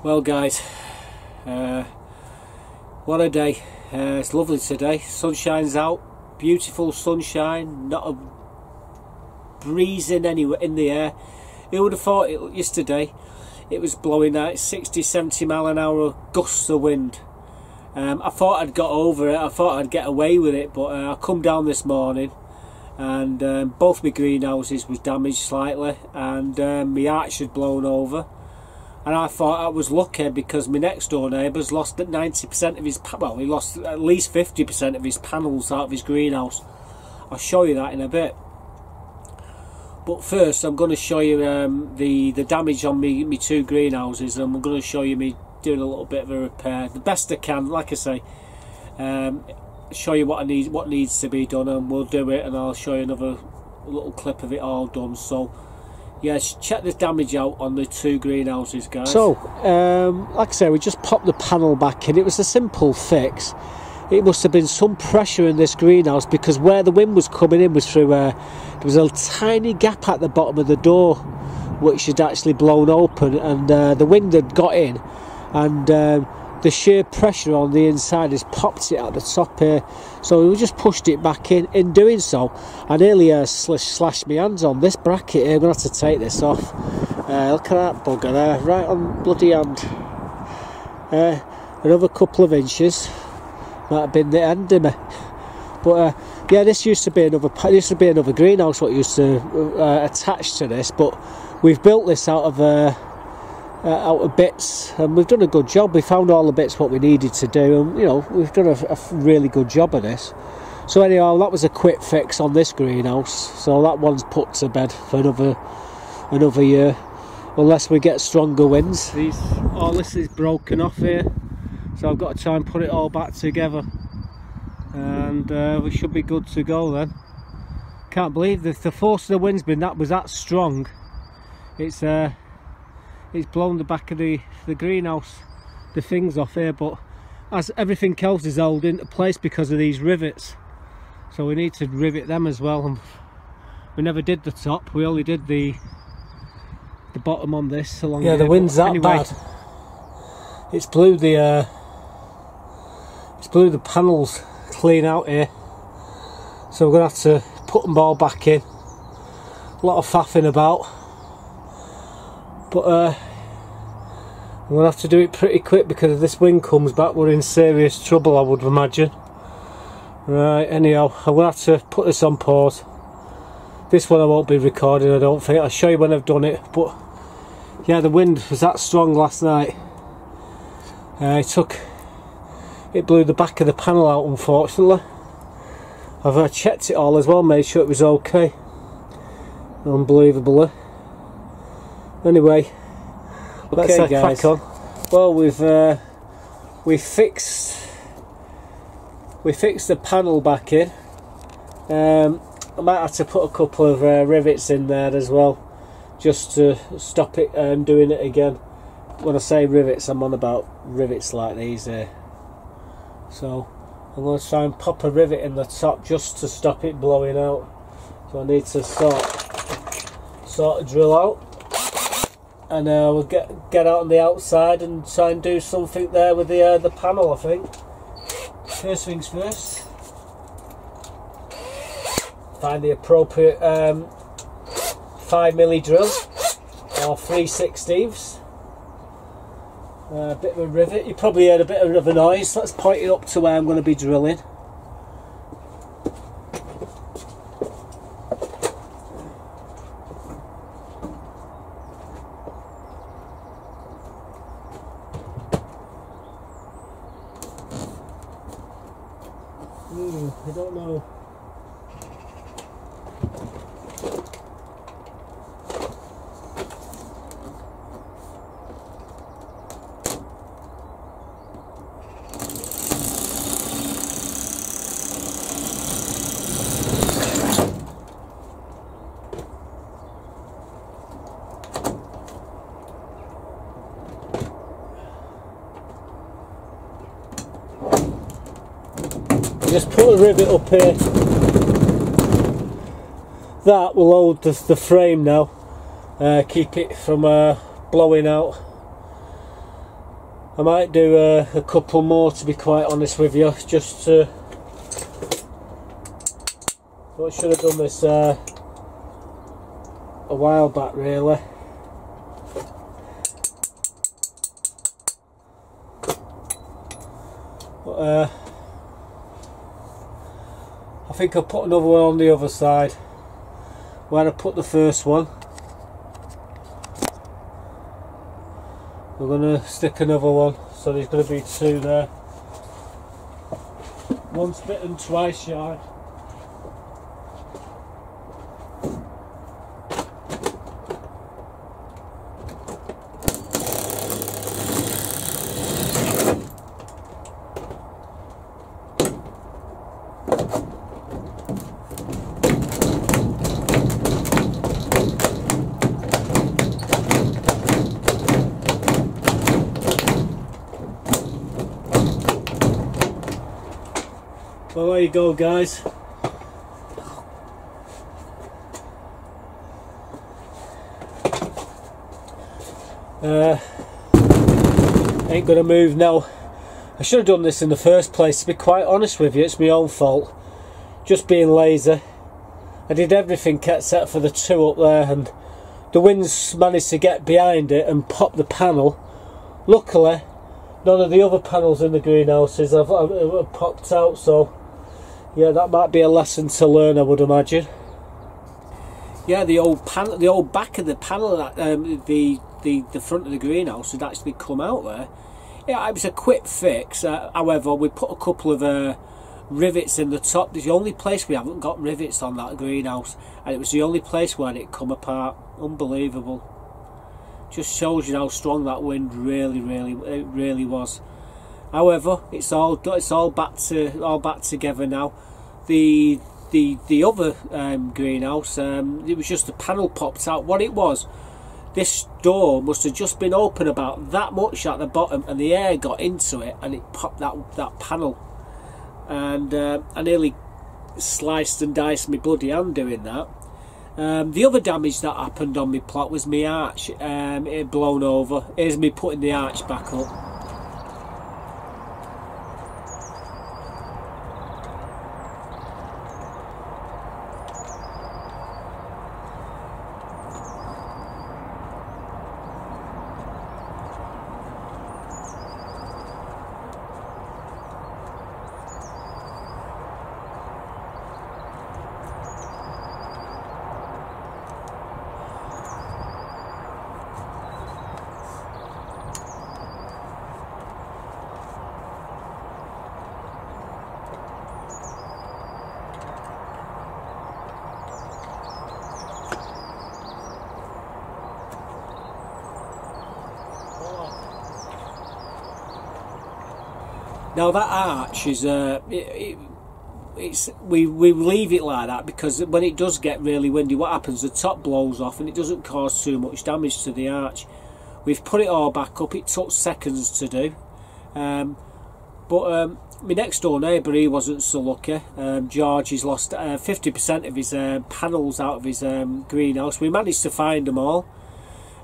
Well guys, uh, what a day. Uh, it's lovely today. Sunshine's out, beautiful sunshine, not a breeze in anywhere in the air. Who would have thought it yesterday it was blowing out 60 70 mile an hour gusts of wind. Um, I thought I'd got over it, I thought I'd get away with it, but uh, I come down this morning and um, both my greenhouses was damaged slightly and um, my arch had blown over and I thought I was lucky because my next door neighbour's lost 90% of his well he lost at least 50% of his panels out of his greenhouse. I'll show you that in a bit. But first I'm going to show you um, the the damage on me, me two greenhouses and I'm going to show you me doing a little bit of a repair the best I can like I say um, show you what I need what needs to be done and we'll do it and I'll show you another little clip of it all done. So yes check the damage out on the two greenhouses guys. So um, like I say we just popped the panel back in. It was a simple fix. It must have been some pressure in this greenhouse because where the wind was coming in was through a there was a tiny gap at the bottom of the door which had actually blown open and uh, the wind had got in and um, the sheer pressure on the inside has popped it at the top here. So we just pushed it back in. In doing so I nearly uh, slashed my hands on this bracket here. I'm going to have to take this off. Uh, look at that bugger there right on bloody hand. Uh, another couple of inches. Might have been the end of me. But uh, yeah this used to be another this used to be another greenhouse what used to uh, attach to this but we've built this out of uh, uh, out of bits and we've done a good job. We found all the bits what we needed to do and you know we've done a, a really good job of this. So anyhow that was a quick fix on this greenhouse. So that one's put to bed for another another year unless we get stronger winds. These all this is broken off here. So I've got to try and put it all back together. And uh, we should be good to go then. Can't believe the, the force of the wind's been that was that strong. It's uh it's blown the back of the the greenhouse the things off here but as everything else is held into place because of these rivets. So we need to rivet them as well. And we never did the top we only did the the bottom on this along yeah the wind's that anyway, bad. It's blew the uh it's blew the panels clean out here. So we're gonna have to put them all back in. A lot of faffing about but uh, I'm gonna have to do it pretty quick because if this wind comes back we're in serious trouble I would imagine. Right anyhow I'm gonna have to put this on pause. This one I won't be recording I don't think. I'll show you when I've done it but yeah the wind was that strong last night. Uh, it took it blew the back of the panel out unfortunately. I've uh, checked it all as well made sure it was okay. Unbelievably anyway let's okay, guys. crack on well we've uh, we fixed we fixed the panel back in. Um, I might have to put a couple of uh, rivets in there as well just to stop it um, doing it again. When I say rivets I'm on about rivets like these here. So I'm going to try and pop a rivet in the top just to stop it blowing out. So I need to sort sort of drill out and uh, we'll get get out on the outside and try and do something there with the uh, the panel I think. First things first. Find the appropriate um, 5 milli drill or 3 sixteenths. Uh, a bit of a rivet. You probably heard a bit of a noise. Let's point it up to where I'm going to be drilling I don't know. Just put a rivet up here that will hold the, the frame now uh, keep it from uh, blowing out I might do a, a couple more to be quite honest with you, just to. I should have done this uh, a while back, really. But, uh, I think I'll put another one on the other side where I put the first one. We're going to stick another one, so there's going to be two there. Once bitten, twice shy. Well, there you go, guys. Uh, ain't gonna move now. I should have done this in the first place. To be quite honest with you, it's my own fault. Just being lazy. I did everything except for the two up there, and the winds managed to get behind it and pop the panel. Luckily, none of the other panels in the greenhouses have, have, have popped out, so yeah, that might be a lesson to learn, I would imagine. Yeah, the old panel, the old back of the panel, um, the the the front of the greenhouse had actually come out there. Yeah, it was a quick fix. Uh, however, we put a couple of uh, rivets in the top. It's the only place we haven't got rivets on that greenhouse, and it was the only place where it come apart. Unbelievable. Just shows you how strong that wind really, really, it really was. However, it's all it's all back to all back together now. The the the other um, greenhouse, um, it was just the panel popped out. What it was, this door must have just been open about that much at the bottom, and the air got into it, and it popped that that panel. And uh, I nearly sliced and diced my bloody hand doing that. Um, the other damage that happened on my plot was my arch. Um, it had blown over. Here's me putting the arch back up. Now that arch is uh, it, it, it's we we leave it like that because when it does get really windy, what happens? The top blows off and it doesn't cause too much damage to the arch. We've put it all back up. It took seconds to do, um, but um, my next door neighbour he wasn't so lucky. Um, George he's lost uh, fifty uh, percent of his uh, panels out of his um, greenhouse. We managed to find them all.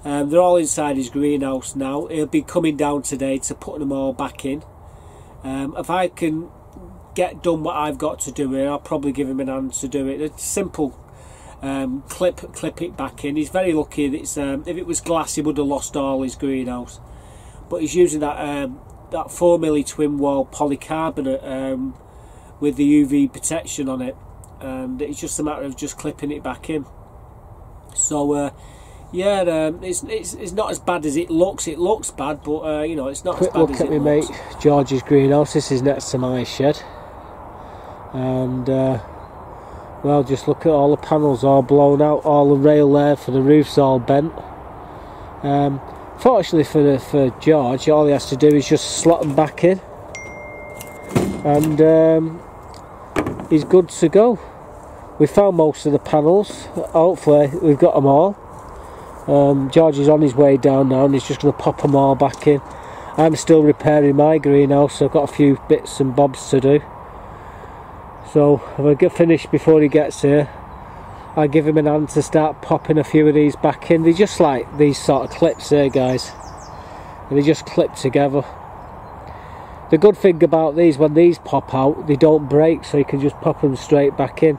Um, they're all inside his greenhouse now. He'll be coming down today to put them all back in. Um, if I can get done what I've got to do here, I'll probably give him an hand to do it. It's simple um, clip clip it back in. He's very lucky it's um, if it was glass he would have lost all his greenhouse. But he's using that um, that 4 milli twin wall polycarbonate um, with the UV protection on it, and it's just a matter of just clipping it back in. So. Uh, yeah, um, it's, it's it's not as bad as it looks. It looks bad, but uh, you know it's not Quick as bad look as at it me looks. mate George's greenhouse. This is next to my shed, and uh, well, just look at all the panels all blown out, all the rail there for the roof's all bent. Um, fortunately for the, for George, all he has to do is just slot them back in, and um, he's good to go. We found most of the panels. Hopefully, we've got them all. Um, George is on his way down now and he's just going to pop them all back in. I'm still repairing my greenhouse, so I've got a few bits and bobs to do. So if I get finished before he gets here, I give him an hand to start popping a few of these back in. They're just like these sort of clips here, guys. And they just clip together. The good thing about these, when these pop out, they don't break, so you can just pop them straight back in.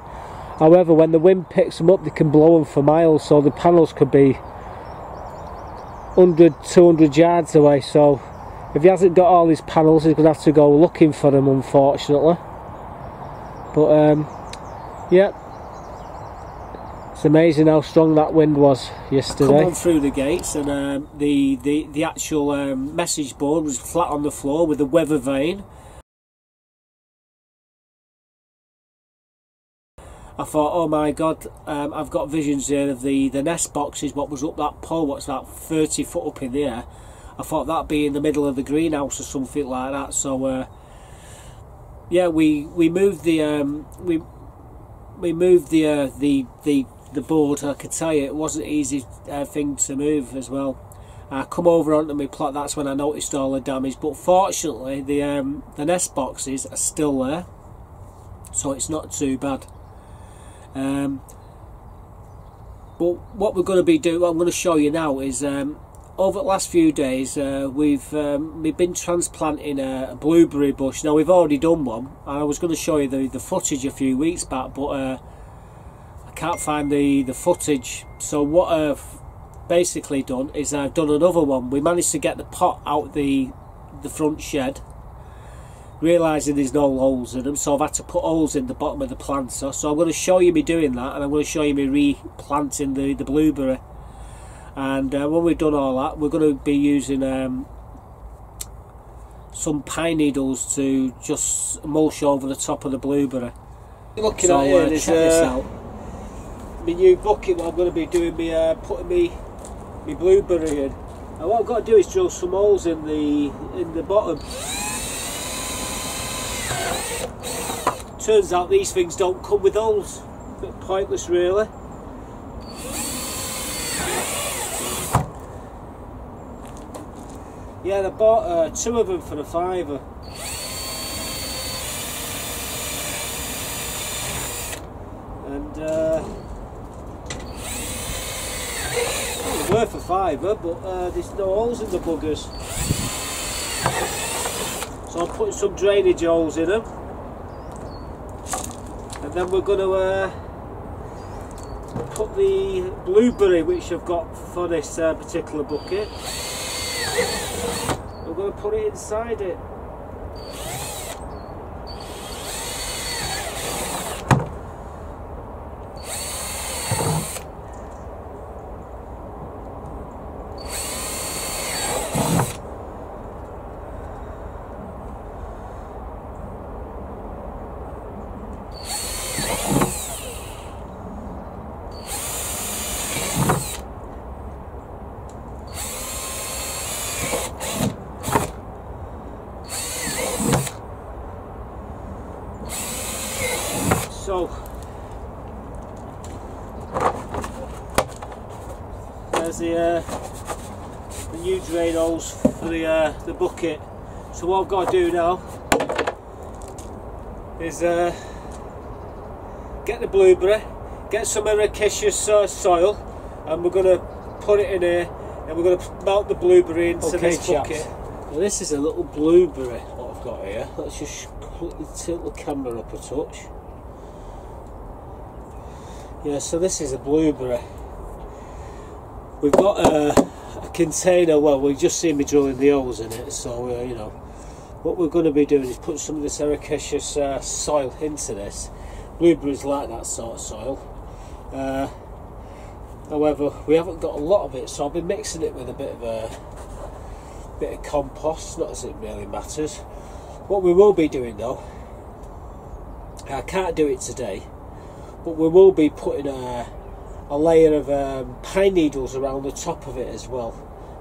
However, when the wind picks them up, they can blow them for miles, so the panels could be 100, 200 yards away. So if he hasn't got all his panels, he's going to have to go looking for them, unfortunately. But um, yeah, it's amazing how strong that wind was yesterday. Come on through the gates, and um, the the the actual um, message board was flat on the floor with the weather vane. I thought, oh my god, um, I've got visions here of the, the nest boxes, what was up that pole, what's that, 30 foot up in the air. I thought that'd be in the middle of the greenhouse or something like that. So, uh, yeah, we we moved the um, we we moved the uh, the the the board. I could tell you it wasn't an easy uh, thing to move as well. I come over onto my plot. That's when I noticed all the damage. But fortunately, the um, the nest boxes are still there, so it's not too bad. Um, but what we're going to be doing, what I'm going to show you now is um, over the last few days uh, we've um, we've been transplanting a, blueberry bush. Now we've already done one. I was going to show you the, the footage a few weeks back, but uh, I can't find the the footage. So what I've basically done is I've done another one. We managed to get the pot out the the front shed realising there's no holes in them so I've had to put holes in the bottom of the planter. So I'm going to show you me doing that and I'm going to show you me replanting the, the blueberry. And uh, when we've done all that we're going to be using um, some pine needles to just mulch over the top of the blueberry. Looking so, at here uh, is uh, my new bucket what I'm going to be doing me uh, putting me my blueberry in. And what I've got to do is drill some holes in the in the bottom Turns out these things don't come with holes. Bit pointless really. Yeah, they bought uh, two of them for a fiver. And uh, worth a fiver, but uh, there's no holes in the buggers. So I'm putting some drainage holes in them and then we're going to uh, put the blueberry which I've got for this uh, particular bucket. We're going to put it inside it So there's the uh, the new drain holes for the uh, the bucket. So what I've got to do now is uh, get the blueberry, get some ericaceous uh, soil, and we're going to put it in here, and we're going to melt the blueberry into okay, this bucket. Now this is a little blueberry what I've got here. Let's just tilt the camera up a touch. Yeah, so this is a blueberry. We've got a, a container, well, we've just seen me drilling the holes in it, so, uh, you know, what we're going to be doing is put some of this ericaceous uh, soil into this. Blueberries like that sort of soil. Uh, however, we haven't got a lot of it, so I've been mixing it with a bit of a bit of compost, not as it really matters. What we will be doing though, I can't do it today, but we will be putting a, a layer of um, pine needles around the top of it as well.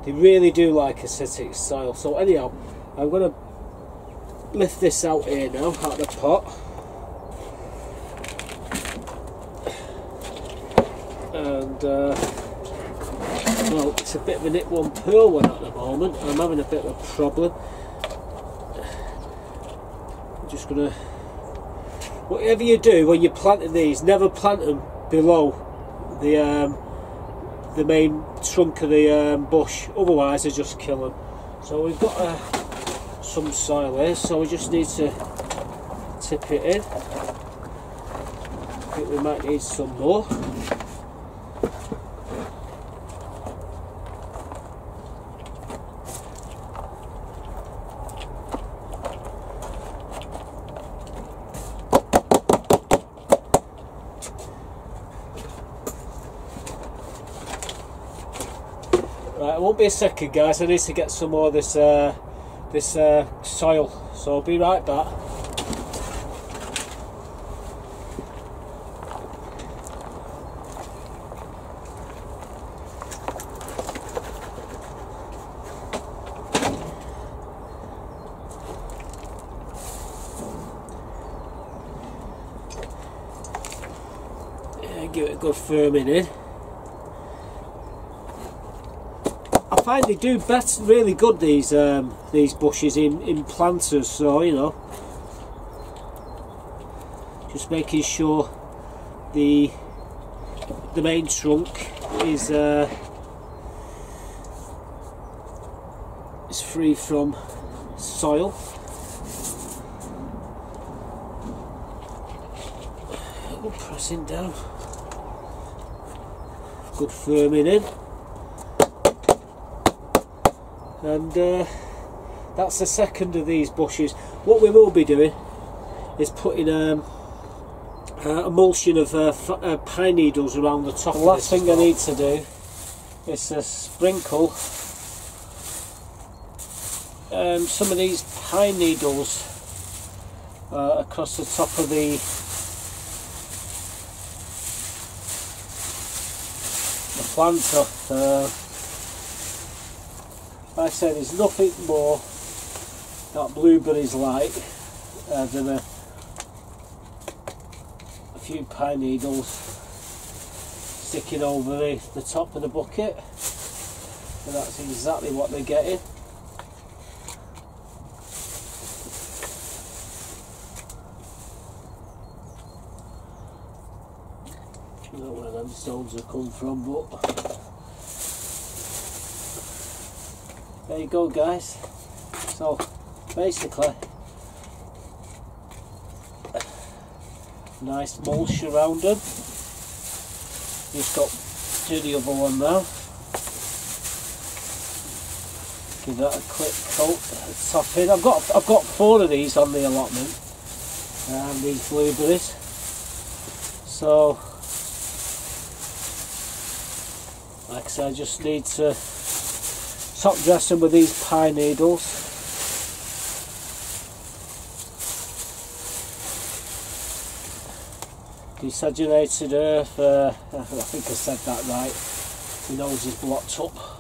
They really do like acidic soil. So anyhow, I'm going to lift this out here now, out of the pot. And, uh, well, it's a bit of a nip one pearl one at the moment. I'm having a bit of a problem. I'm just going to whatever you do when you're planting these, never plant them below the um, the main trunk of the um, bush. Otherwise, they just kill them. So we've got uh, some soil here, so we just need to tip it in. I think we might need some more. A second, guys. I need to get some more of this uh, this uh, soil, so I'll be right back. Give it a good firming in. I find they do best really good these um, these bushes in, in planters so you know. Just making sure the the main trunk is uh, is free from soil. Pressing down. Good firming in and uh, that's the second of these bushes. What we will be doing is putting um, uh, emulsion of uh, f- uh, pine needles around the top. The last thing I need to do is to sprinkle um, some of these pine needles uh, across the top of the the planter. I said, there's nothing more that blueberries like uh, than a, a few pine needles sticking over the, the top of the bucket. And that's exactly what they're getting. I don't know where them stones have come from, but there you go guys. So basically nice mulch around them. Just got to the other one now. Give that a quick coat. Top in I've got I've got four of these on the allotment. And these blueberries. So like I said I just need to top dressing with these pine needles. Desagenated earth, uh, I think I said that right. My nose is blocked up.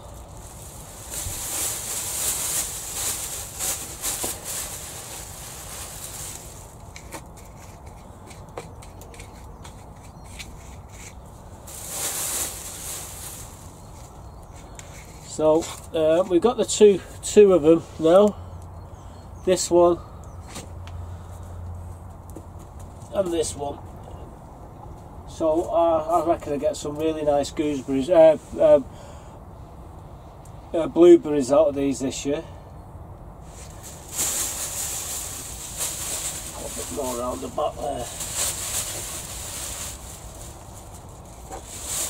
So uh, we've got the two two of them now. This one and this one. So uh, I reckon I get some really nice gooseberries, uh, um, uh, blueberries out of these this year. A bit more around the back there.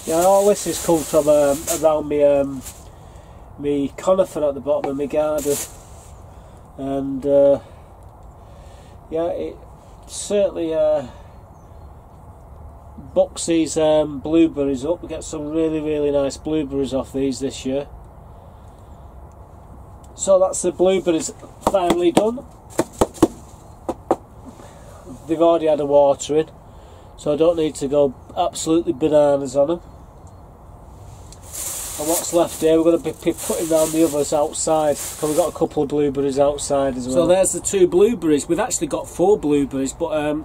Yeah, all this has come from um, around me. Um, me conifer at the bottom of my garden. And uh, yeah it certainly uh, bucks these um, blueberries up. We get some really really nice blueberries off these this year. So that's the blueberries finally done. They've already had a watering so I don't need to go absolutely bananas on them and what's left here we're going to be putting down the others outside because we've got a couple of blueberries outside as well. So there's the two blueberries. We've actually got four blueberries but um,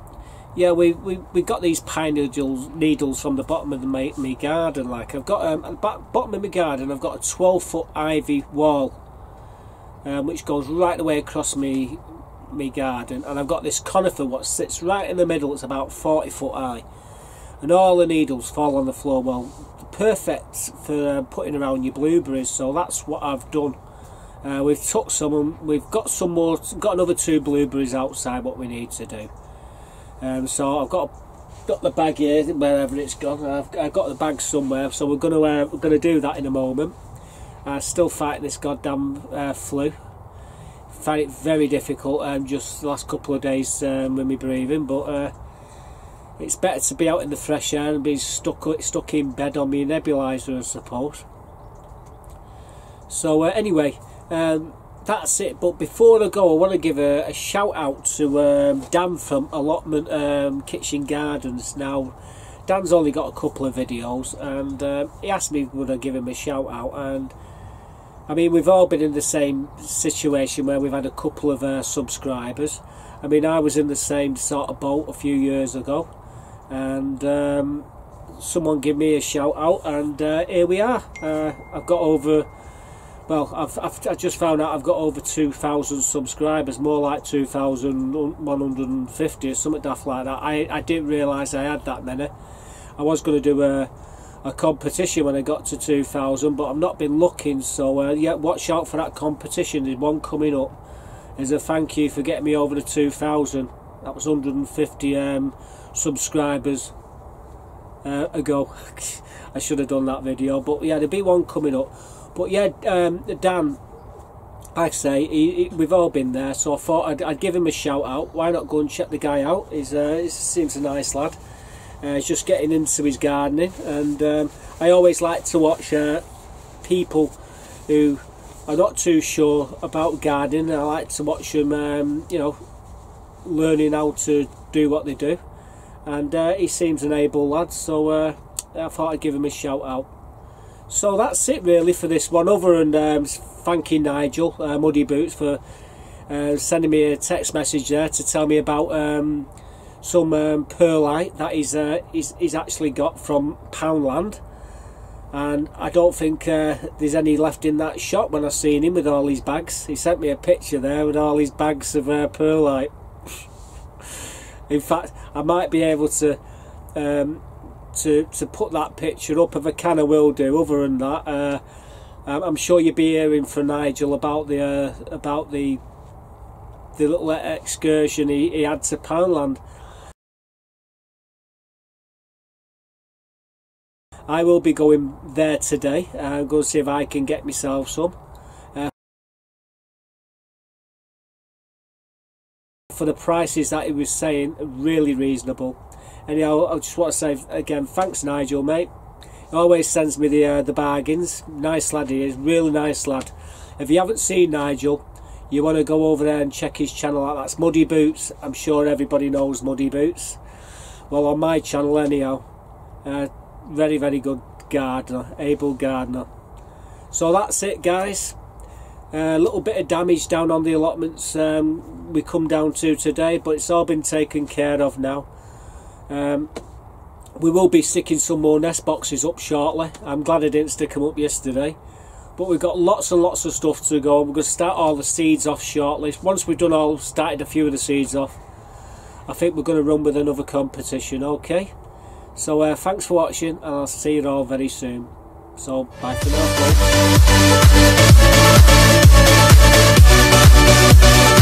yeah we, we we got these pine needles, needles from the bottom of the my, my garden like I've got um, at the bottom of my garden I've got a 12 foot ivy wall um, which goes right the way across me me garden and I've got this conifer what sits right in the middle it's about 40 foot high and all the needles fall on the floor well perfect for putting around your blueberries so that's what I've done Uh, we've took some, we've got some more, got another two blueberries outside. What we need to do. Um, so I've got got the bag here, wherever it's gone. I've, I've got the bag somewhere, so we're gonna uh, we're gonna do that in a moment. Uh, still fighting this goddamn uh, flu. Find it very difficult. Um, just the last couple of days um, with me breathing, but uh, it's better to be out in the fresh air and be stuck stuck in bed on my nebulizer, I suppose. So uh, anyway, um, that's it. But before I go, I want to give a, a shout out to um, Dan from Allotment um, Kitchen Gardens. Now, Dan's only got a couple of videos, and uh, he asked me would I give him a shout out. And I mean, we've all been in the same situation where we've had a couple of uh, subscribers. I mean, I was in the same sort of boat a few years ago, and um, someone gave me a shout out, and uh, here we are. Uh, I've got over well, I've, I've I just found out I've got over 2,000 subscribers, more like 2,150 or something daft like that. I, I didn't realise I had that many. I was going to do a, a competition when I got to 2,000, but I've not been looking, so uh, yeah, watch out for that competition. There's one coming up. As a thank you for getting me over the 2,000. That was 150 um, subscribers uh, ago. I should have done that video, but yeah, there'll be one coming up. But yeah, um, Dan, I say he, he, we've all been there, so I thought I'd, I'd, give him a shout out. Why not go and check the guy out? He's uh, he seems a nice lad. Uh, he's just getting into his gardening, and um, I always like to watch uh, people who are not too sure about gardening. I like to watch them, um, you know, learning how to do what they do. And uh, he seems an able lad, so uh, I thought I'd give him a shout out. So that's it really for this one. Other and um, thanking Nigel uh, Muddy Boots for uh, sending me a text message there to tell me about um, some um, perlite that he's, uh, he's, he's actually got from Poundland. And I don't think uh, there's any left in that shop when I seen him with all his bags. He sent me a picture there with all his bags of uh, perlite. in fact, I might be able to um, to, to put that picture up of a can I will do. Other than that, uh, I'm sure you'll be hearing from Nigel about the uh, about the the little excursion he, he had to Poundland. I will be going there today. I'm going to see if I can get myself some. For the prices that he was saying, really reasonable. Anyhow, I just want to say again, thanks Nigel, mate. He always sends me the uh, the bargains. Nice lad he is, really nice lad. If you haven't seen Nigel, you want to go over there and check his channel out. That's Muddy Boots. I'm sure everybody knows Muddy Boots. Well, on my channel anyhow. Uh, very, very good gardener, able gardener. So that's it, guys. A uh, little bit of damage down on the allotments um, we come down to today, but it's all been taken care of now. Um, we will be sticking some more nest boxes up shortly. I'm glad I didn't stick them up yesterday. But we've got lots and lots of stuff to go. We're going to start all the seeds off shortly. Once we've done all, started a few of the seeds off, I think we're going to run with another competition, okay? So uh, thanks for watching and I'll see you all very soon. So bye for now, folks.